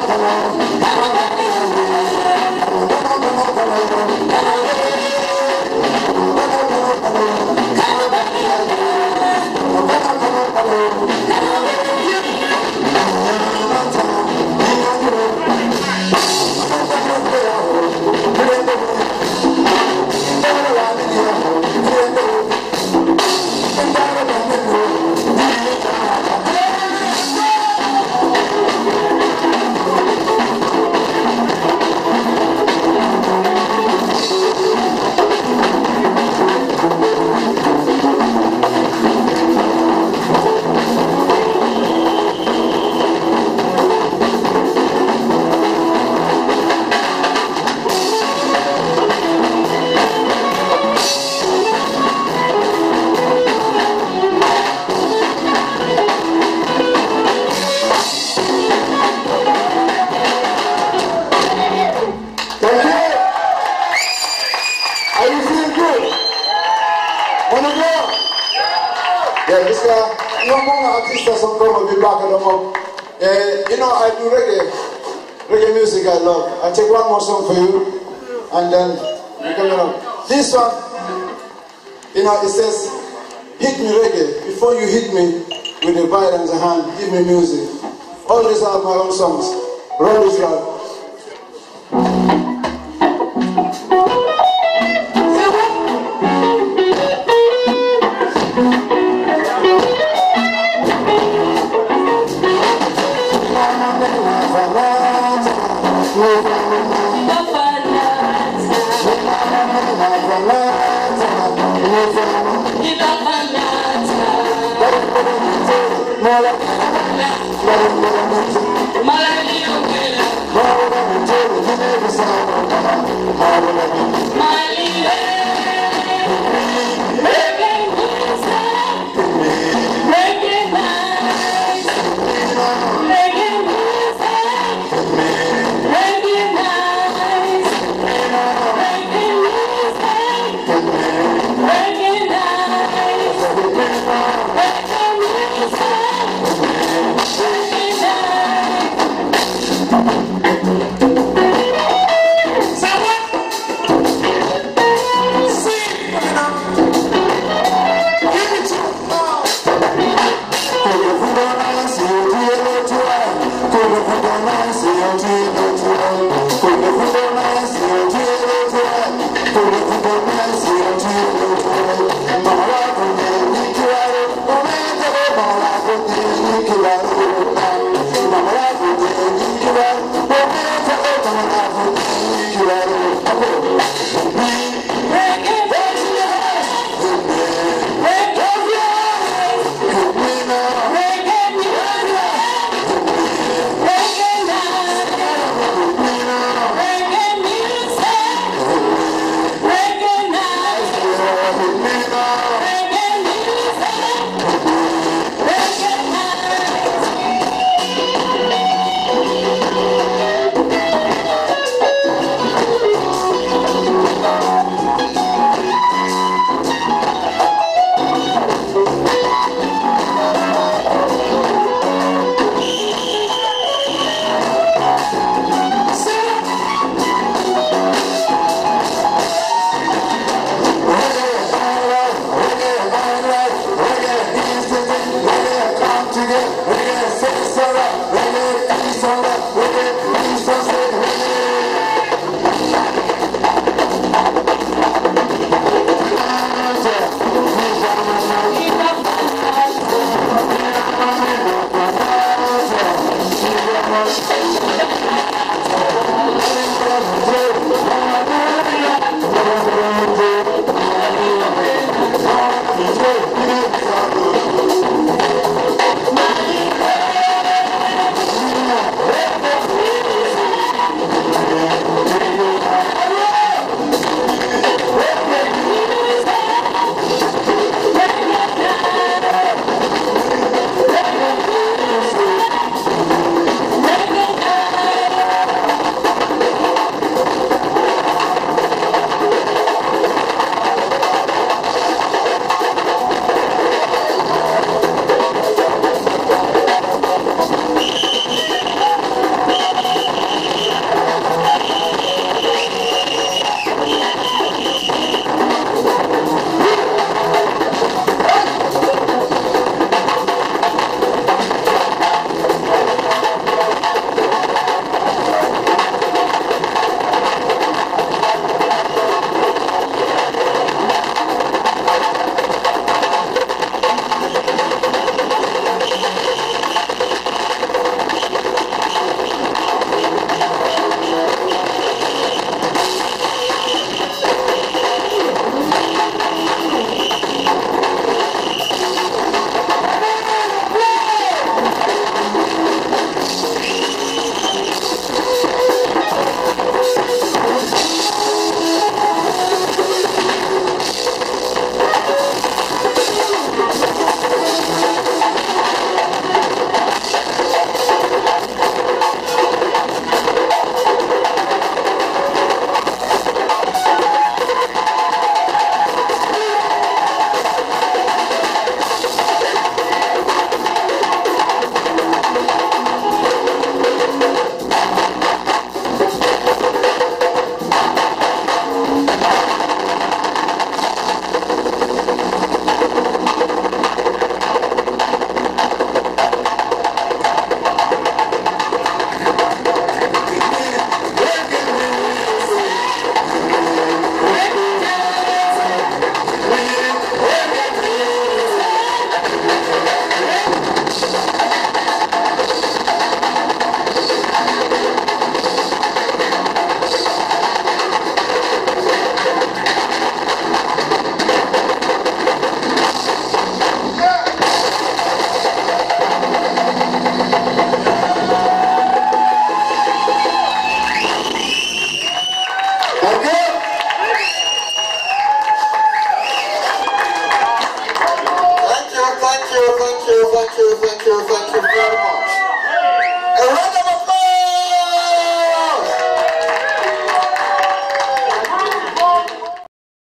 Thank you. Uh, you know, I do reggae. Reggae music I love. I take one more song for you, and then we come around. This one, you know, it says, hit me reggae. Before you hit me with violence in hand, give me music. All these are my own songs. Roll this loud. Sawa? mercy unto Minnesota. Okay.